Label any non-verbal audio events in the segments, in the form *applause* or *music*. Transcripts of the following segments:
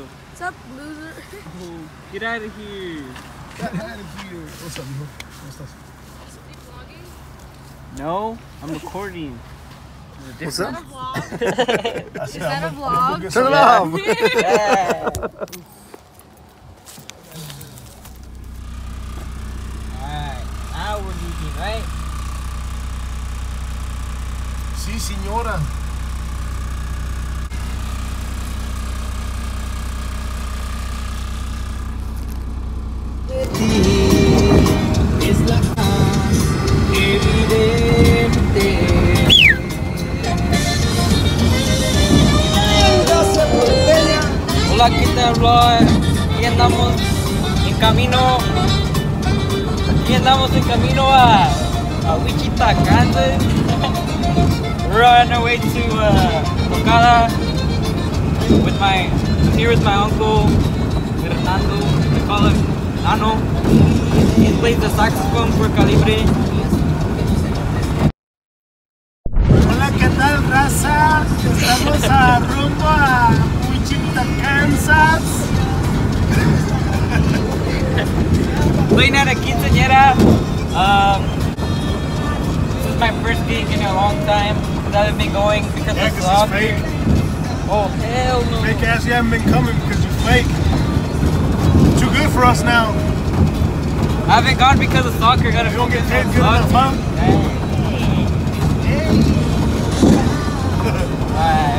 What's up, loser? Oh, *laughs* get out of here. Get out of here. What's up, mijo? ¿Cómo estás? No, I'm recording. What's Is that a vlog? Is that a vlog? Turn it off. *laughs* Alright, now we're meeting, right? Sí, señora. Andamos en camino. Andamos en camino a, a Wichita, Kansas. *laughs* We're on our way to uh, with my here with my uncle Fernando. We call him Nano. He plays the saxophone for Calibre. Playing at a quinceañera. Um, this is my first gig in a long time. I haven't been going because Yeah, of 'cause soccer. it's fake. Oh hell no! Fake ass, you haven't been coming because you're fake. Too good for us now. I haven't gone because of soccer. Gotta You don't get paid good enough, huh? *laughs* Alright,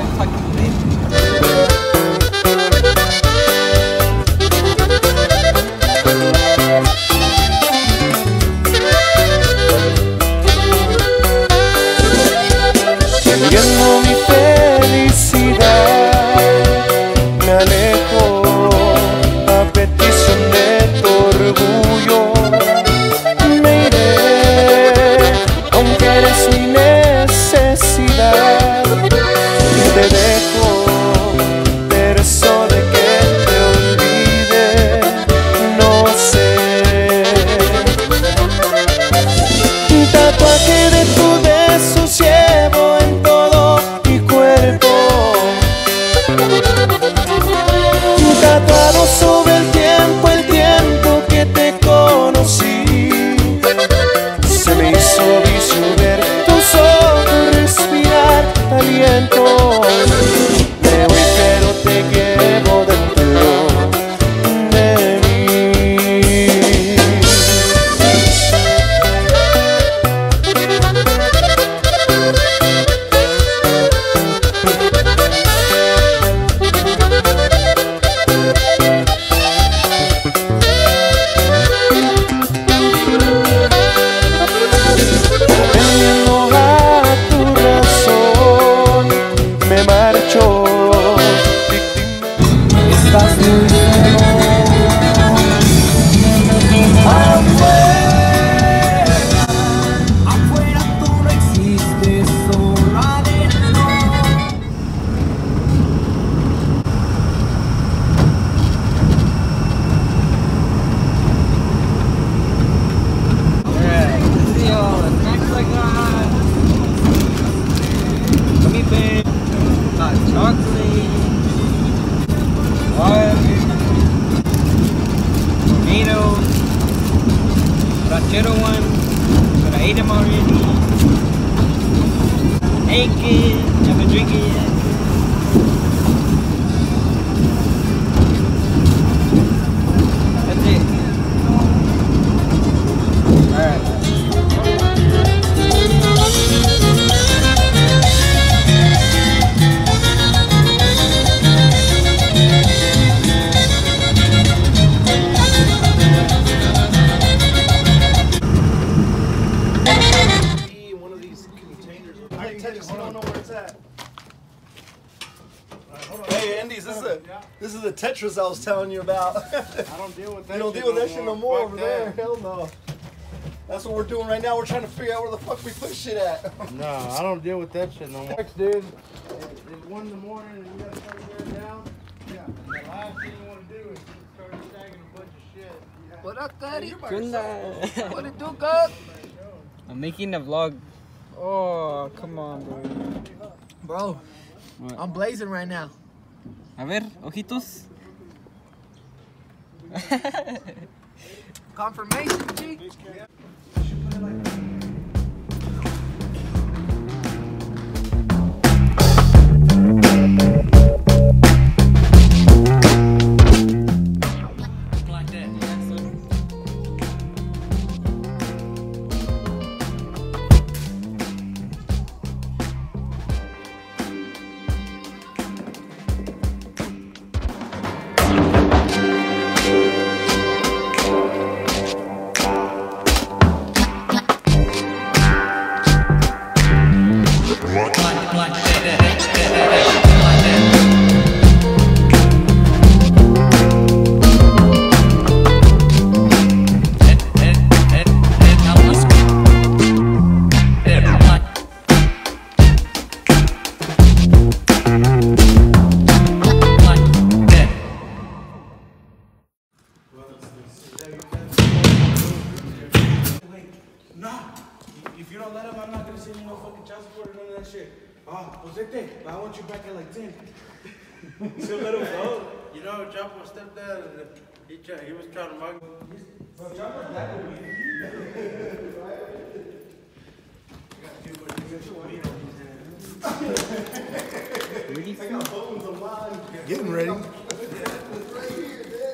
avançons tomatoes, ranchero one, but I ate them already. Naked, haven't drink it this is the Tetris I was telling you about. *laughs* I don't deal with that. you don't shit deal with that shit no more Fuck over that. there. Hell no. That's what we're doing right now. We're trying to figure out where the fuck we put shit at. *laughs* No, I don't deal with that shit no more. Next, dude. It's it's one in the morning and you gotta start wearing down. Yeah. The last thing you want to do is start stacking a bunch of shit. What up, Cuddy? ¿Qué onda? What it do, Cud? I'm making a vlog. Oh, come on, bro. Bro, What? I'm blazing right now. A ver, ojitos. *laughs* Confirmation, G. If you don't let him, I'm not gonna send you no fucking child support or none of that shit. Ah, pues este, I want you back at like 10. *laughs* so let him go. You know, Chapo stepdad, he, try, he was trying to mug. *laughs* Getting ready.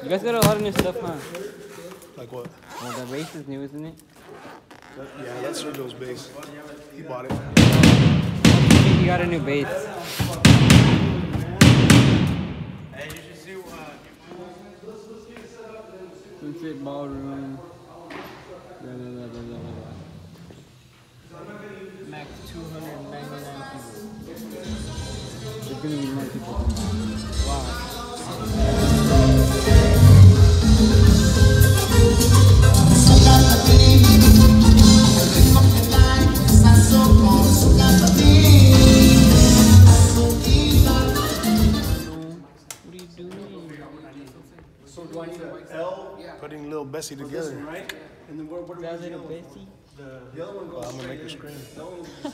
You guys got a lot of new stuff, huh? Like what? Well, the race is new, isn't it? Yeah, that's Sergio's bass. He bought it. You got a new bass. Hey, you should see uh, Sunset Ballroom. Blah, blah, blah. Max 299 people. There's gonna be more people. Wow. Putting little Bessie together. and then where, where do That little Bessie? Well, I'm gonna make her scream. *laughs*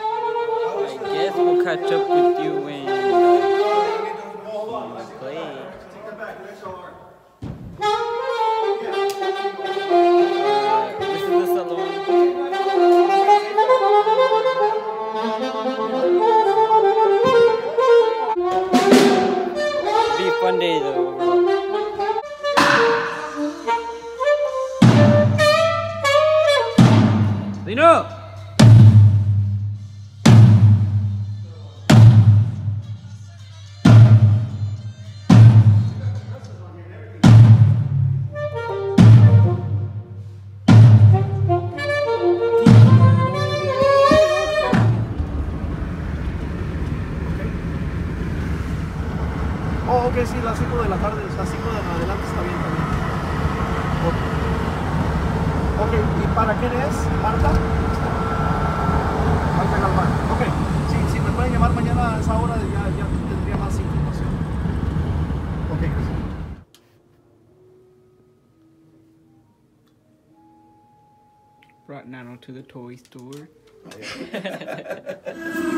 I guess we'll catch up with you when you play. Uh, Fun day though. Ok, sí, las 5 de la tarde, o sea, 5 de adelante está bien también. Ok, Ok, ¿y para quién es? ¿Marta? Marta Galván. Ok, sí, si me pueden llamar mañana a esa hora, ya, ya tendría más información. Ok, gracias. Brought Nano to the toy store. *laughs* *laughs*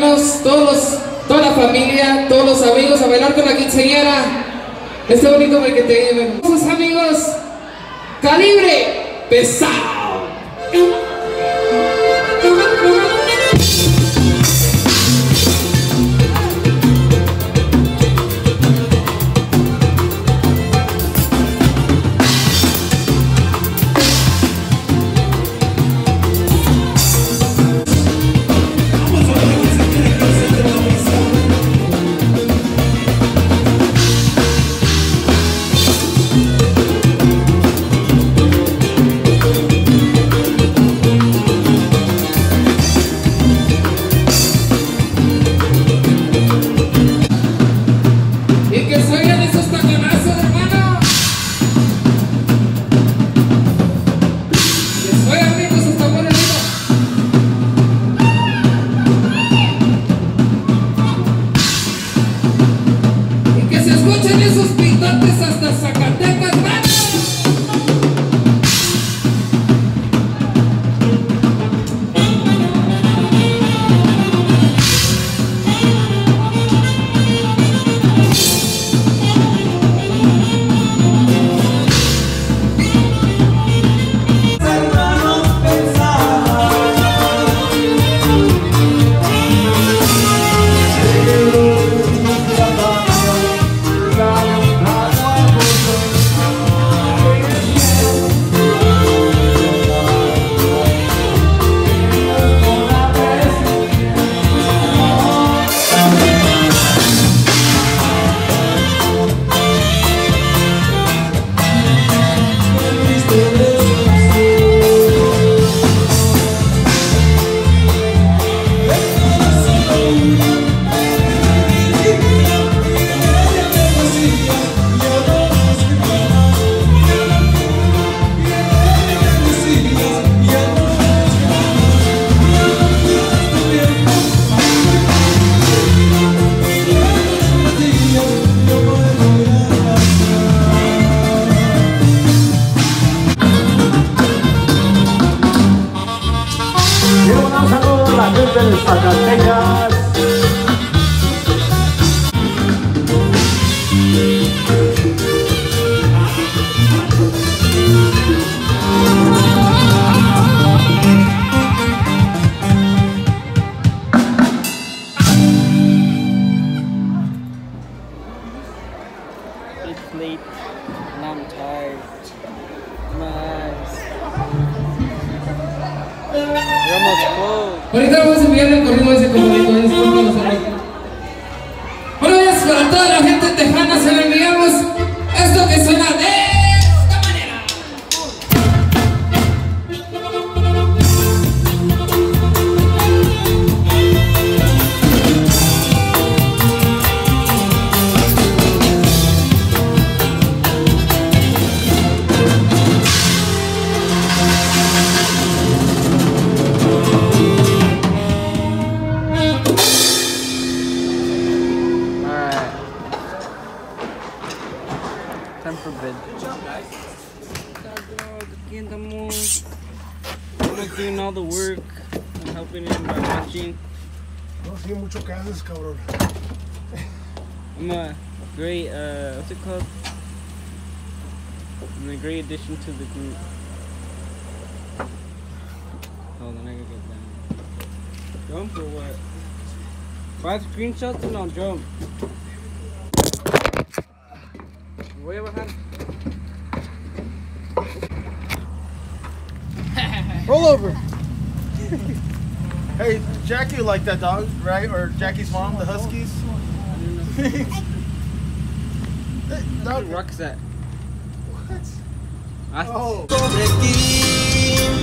todos los, toda la familia, todos los amigos a bailar con la quinceañera. Este bonito que te amigos, calibre pesado. Se lo enviamos esto que suena de que haces, cabrón. I'm a great, uh, what's it called? I'm a great addition to the group. Hold on, I gotta get down. Jump or what? Five screenshots and I'll jump. A bajar. Roll over. *laughs* hey, Jackie like that dog, right? Or Jackie's mom, the Huskies. *laughs* What dog. rock's that? What? I, Oh.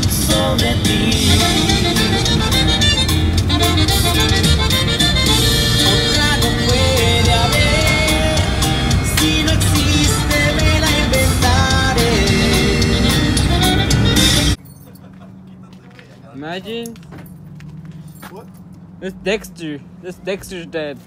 sobre This Dexter. This Dexter's dead.